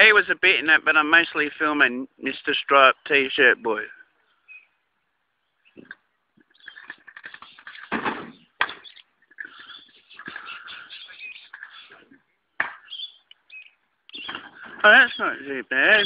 He was a bit in it, but I'm mostly filming Mr. Stripe T-shirt boy. Oh, that's not too bad.